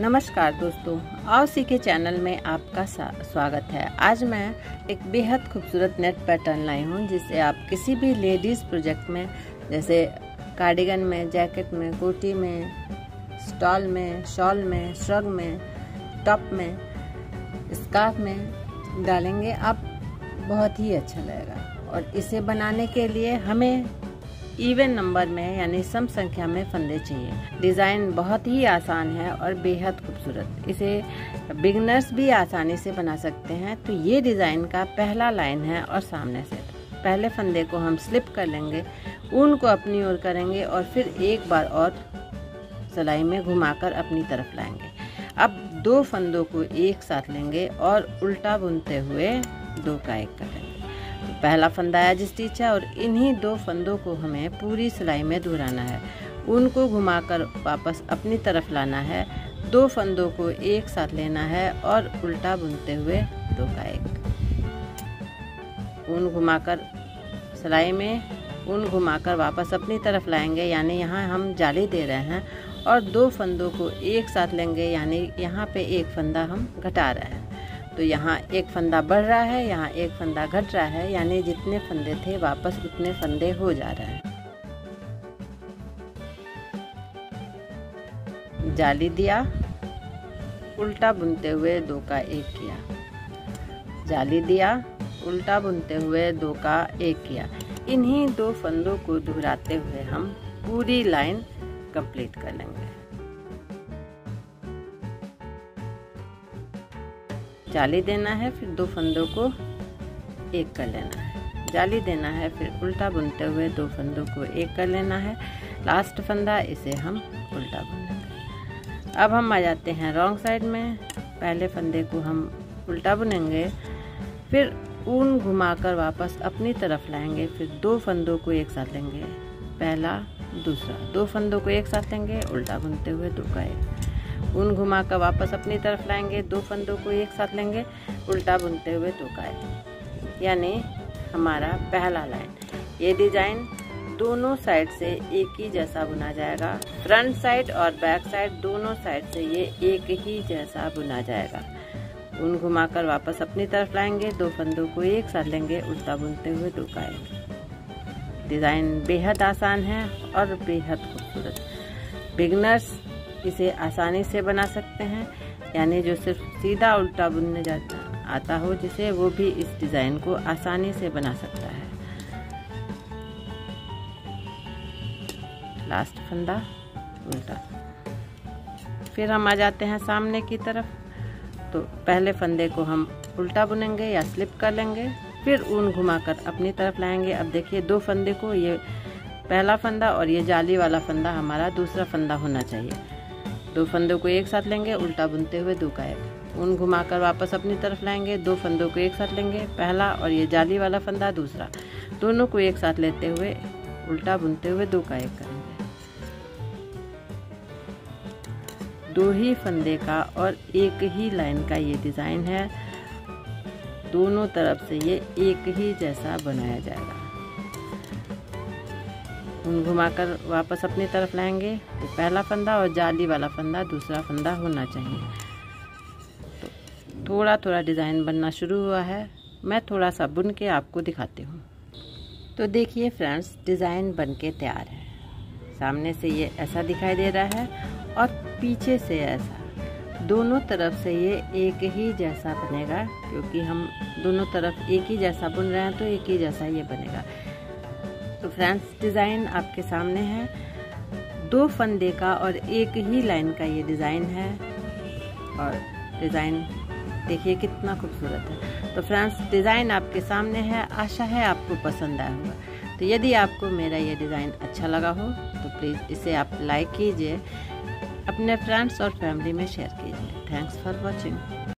नमस्कार दोस्तों, आओ सीखे चैनल में आपका स्वागत है। आज मैं एक बेहद खूबसूरत नेट पैटर्न लाई हूँ, जिसे आप किसी भी लेडीज़ प्रोजेक्ट में, जैसे कार्डिगन में, जैकेट में, कोटी में, स्टॉल में, शॉल में, श्रग में, टॉप में, स्कार्फ में डालेंगे, आप बहुत ही अच्छा लगेगा। और इसे बनाने के लिए हमें इवन नंबर में, यानी सम संख्या में फंदे चाहिए। डिज़ाइन बहुत ही आसान है और बेहद खूबसूरत। इसे बिगनर्स भी आसानी से बना सकते हैं। तो ये डिज़ाइन का पहला लाइन है और सामने से। पहले फंदे को हम स्लिप कर लेंगे, ऊन को अपनी ओर करेंगे और फिर एक बार और सिलाई में घुमाकर अपनी तरफ़ लाएँगे। अब दो फंदों को एक साथ लेंगे और उल्टा बुनते हुए दो का एक करेंगे। पहला फंदा जिस स्टिच है और इन्हीं दो फंदों को हमें पूरी सिलाई में दोहराना है। उनको घुमाकर वापस अपनी तरफ़ लाना है। दो फंदों को एक साथ लेना है और उल्टा बुनते हुए दो का एक। ऊन घुमाकर सिलाई में ऊन घुमाकर वापस अपनी तरफ़ लाएँगे, यानी यहाँ हम जाली दे रहे हैं और दो फंदों को एक साथ लेंगे, यानी यहाँ पे एक फंदा हम घटा रहे हैं। तो यहाँ एक फंदा बढ़ रहा है, यहाँ एक फंदा घट रहा है, यानी जितने फंदे थे वापस उतने फंदे हो जा रहे हैं। जाली दिया, उल्टा बुनते हुए दो का एक किया। जाली दिया, उल्टा बुनते हुए दो का एक किया। इन्हीं दो फंदों को दोहराते हुए हम पूरी लाइन कंप्लीट कर लेंगे। जाली देना है, फिर दो फंदों को एक कर लेना है। जाली देना है, फिर उल्टा बुनते हुए दो फंदों को एक कर लेना है। लास्ट फंदा इसे हम उल्टा बुन लेंगे अब हम आ जाते हैं रॉन्ग साइड में। पहले फंदे को हम उल्टा बुनेंगे। फिर ऊन घुमाकर वापस अपनी तरफ़ लाएँगे। फिर दो फंदों को एक साथ लेंगे। पहला, दूसरा। दो फंदों को एक साथ लेंगे, उल्टा बुनते हुए दो का एक। ऊन घुमा कर वापस अपनी तरफ़ लाएँगे, दो फंदों को एक साथ लेंगे, उल्टा बुनते हुए टोकाए यानी हमारा पहला लाइन। ये डिज़ाइन दोनों साइड से एक ही जैसा बुना जाएगा। फ्रंट साइड और बैक साइड दोनों साइड से ये एक ही जैसा बुना जाएगा। उन घुमाकर वापस अपनी तरफ़ लाएँगे, दो फंदों को एक साथ लेंगे, उल्टा बुनते हुए टोकाएँगे डिज़ाइन बेहद आसान है और बेहद खूबसूरत। बिगनर्स इसे आसानी से बना सकते हैं, यानी जो सिर्फ़ सीधा उल्टा बुनने जाता आता हो, जिसे वो भी इस डिज़ाइन को आसानी से बना सकता है। लास्ट फंदा, उल्टा। फिर हम आ जाते हैं सामने की तरफ़। तो पहले फंदे को हम उल्टा बुनेंगे या स्लिप कर लेंगे, फिर ऊन घुमाकर अपनी तरफ़ लाएँगे। अब देखिए, दो फंदे को, ये पहला फंदा और ये जाली वाला फंदा, हमारा दूसरा फंदा होना चाहिए। दो फंदों को एक साथ लेंगे, उल्टा बुनते हुए दो का एक ऊन घुमाकर वापस अपनी तरफ़ लाएँगे, दो फंदों को एक साथ लेंगे, पहला और ये जाली वाला फंदा दूसरा। दोनों को एक साथ लेते हुए, उल्टा बुनते हुए दो का एक करेंगे। दो ही फंदे का और एक ही लाइन का ये डिज़ाइन है। दोनों तरफ़ से ये एक ही जैसा बनाया जाएगा। घुमाकर वापस अपनी तरफ़ लाएँगे तो पहला फंदा और जाली वाला फंदा, दूसरा फंदा होना चाहिए। तो थोड़ा थोड़ा डिज़ाइन बनना शुरू हुआ है। मैं थोड़ा सा बुन के आपको दिखाती हूँ। तो देखिए फ्रेंड्स, डिज़ाइन बन के तैयार है। सामने से ये ऐसा दिखाई दे रहा है और पीछे से ऐसा। दोनों तरफ़ से ये एक ही जैसा बनेगा, क्योंकि हम दोनों तरफ़ एक ही जैसा बुन रहे हैं तो एक ही जैसा ये बनेगा। तो फ्रेंड्स, डिज़ाइन आपके सामने है। दो फंदे का और एक ही लाइन का ये डिज़ाइन है। और डिज़ाइन देखिए कितना खूबसूरत है। तो फ्रेंड्स, डिज़ाइन आपके सामने है। आशा है आपको पसंद आया होगा। तो यदि आपको मेरा ये डिज़ाइन अच्छा लगा हो तो प्लीज़ इसे आप लाइक कीजिए। अपने फ्रेंड्स और फैमिली में शेयर कीजिए। Thanks for watching.